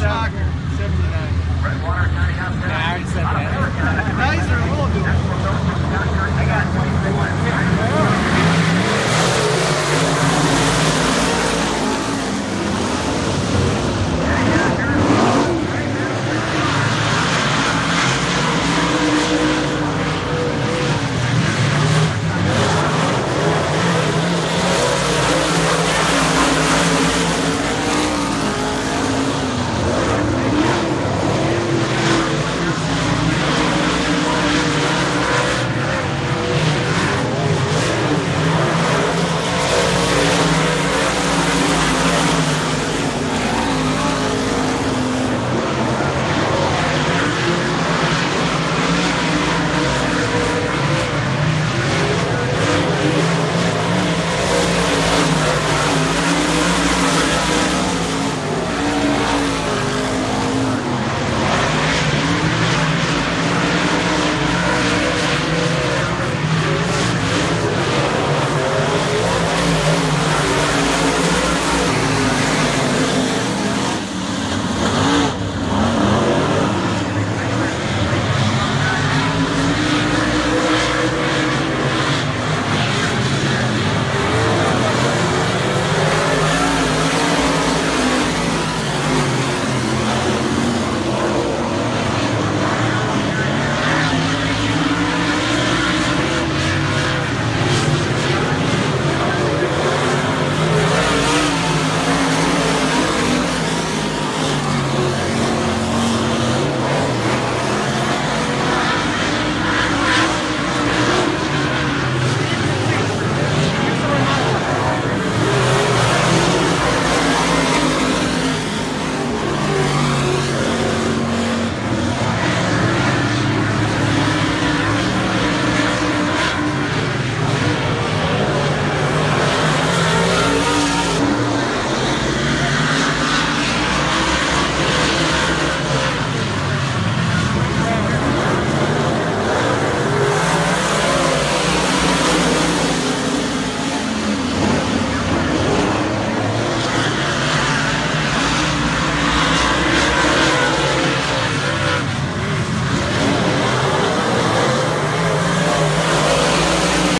Seventy-nine. Redwater turning Nine, I